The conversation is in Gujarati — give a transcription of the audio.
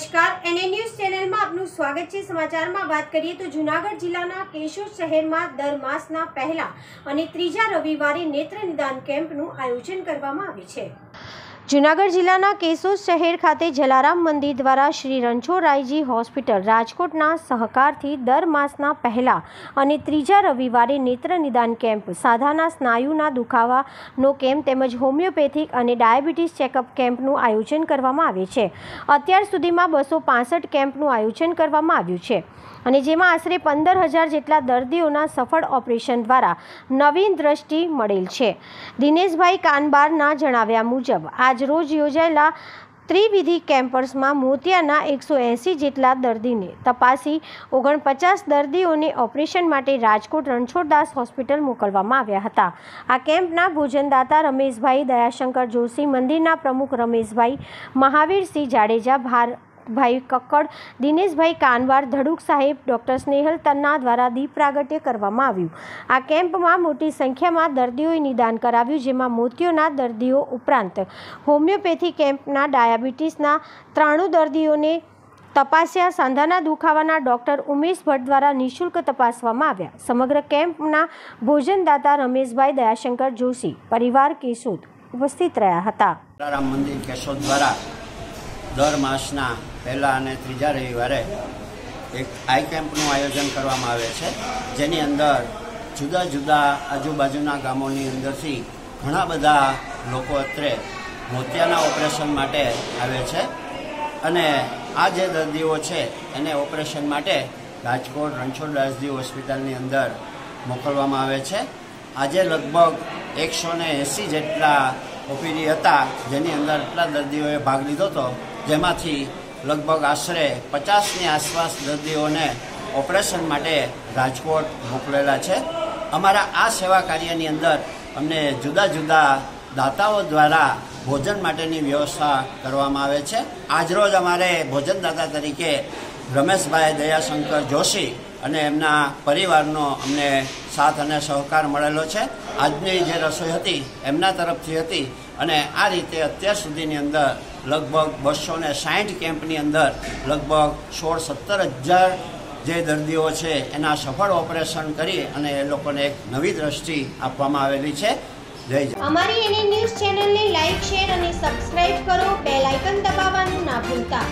નમસ્કાર. એનએ ન્યૂઝ ચેનલમાં આપનું સ્વાગત છે. સમાચારમાં વાત કરીએ તો જુનાગઢ જિલ્લાના કેશોદ શહેરમાં દર માસના પહેલા અને ત્રીજા રવિવારે નેત્ર નિદાન કેમ્પનું આયોજન કરવામાં આવે છે. જુનાગઢ જિલ્લાના કેશોદ શહેર ખાતે જલારામ મંદિર દ્વારા શ્રી રણછોડરાયજી હોસ્પિટલ રાજકોટના સહકારથી દર માસના પહેલા અને ત્રીજા રવિવારે નેત્ર નિદાન કેમ્પ, સાધાના સ્નાયુના દુખાવાનો કેમ્પ તેમજ હોમિયોપેથિક અને ડાયાબિટીસ ચેકઅપ કેમ્પનું આયોજન કરવામાં આવે છે. અત્યાર સુધીમાં બસો કેમ્પનું આયોજન કરવામાં આવ્યું છે અને જેમાં આશરે પંદર હજાર જેટલા દર્દીઓના સફળ ઓપરેશન દ્વારા નવીન દ્રષ્ટિ મળેલ છે. દિનેશભાઈ કાનબારના જણાવ્યા મુજબ, આજ રોજ યોજાયેલા ત્રિવિધિ કેમ્પર્સમાં મોતિયાના એકસો એંસી જેટલા દર્દીને તપાસી ઓગણપચાસ દર્દીઓને ઓપરેશન માટે રાજકોટ રણછોડદાસ હોસ્પિટલ મોકલવામાં આવ્યા હતા. આ કેમ્પના ભોજનદાતા રમેશભાઈ દયાશંકર જોશી, મંદિરના પ્રમુખ રમેશભાઈ મહાવીરસિંહ જાડેજા, ભાર ભાઈ કક્કડ, દિનેશભાઈ કાનવાર ધડુક સાહેબ, ડૉક્ટર સ્નેહલ તન્ના દ્વારા દીપ પ્રાગટ્ય કરવામાં આવ્યું. આ કેમ્પમાં મોટી સંખ્યામાં દર્દીઓએ નિદાન કરાવ્યું, જેમાં મોતિયોના દર્દીઓ ઉપરાંત હોમિયોપેથી કેમ્પના ડાયાબિટીસના ત્રાણું દર્દીઓને તપાસ્યા, સાંધાના દુખાવાના ડૉક્ટર ઉમેશ ભટ્ટ દ્વારા નિઃશુલ્ક તપાસવામાં આવ્યા. સમગ્ર કેમ્પના ભોજનદાતા રમેશભાઈ દયાશંકર જોશી, પરિવાર કેશોદ ઉપસ્થિત રહ્યા હતા. રામ મંદિર કેશોદ દ્વારા દર માસના પહેલા અને ત્રીજા રવિવારે એક આઈ કેમ્પનું આયોજન કરવામાં આવે છે, જેની અંદર જુદા જુદા આજુબાજુના ગામોની અંદરથી ઘણા બધા લોકો અત્રે મોતિયાના ઓપરેશન માટે આવે છે. અને આ જે દર્દીઓ છે, એને ઓપરેશન માટે રાજકોટ રણછોડદાસજી હોસ્પિટલની અંદર મોકલવામાં આવે છે. આજે લગભગ એકસો ને એંસી જેટલા ઓપીડી હતા, જેની અંદર એટલા દર્દીઓએ ભાગ લીધો હતો, જેમાંથી લગભગ આશરે પચાસની આસપાસ દર્દીઓને ઓપરેશન માટે રાજકોટ મોકલેલા છે. અમારા આ સેવા કાર્યની અંદર અમને જુદા જુદા દાતાઓ દ્વારા ભોજન માટેની વ્યવસ્થા કરવામાં આવે છે. આજરોજ અમારે ભોજનદાતા તરીકે રમેશભાઈ દયાશંકર જોશી અને એમના પરિવારનો અમને સાથ અને સહકાર મળેલો છે. આજની જે રસોઈ હતી, એમના તરફથી હતી અને આ રીતે અત્યાર સુધીની અંદર લગભગ બસો ને સાઠ કેમ્પની અંદર લગભગ સોળ સત્તર હજાર જે દર્દીઓ છે, એના સફળ ઓપરેશન કરી અને એ લોકોને એક નવી દ્રષ્ટિ આપવામાં આવેલી છે. જય અમારી એની ન્યૂઝ ચેનલને લાઈક, શેર અને સબસ્ક્રાઇબ કરો. બેલ આઇકન દબાવવાનું ના ભૂલતા.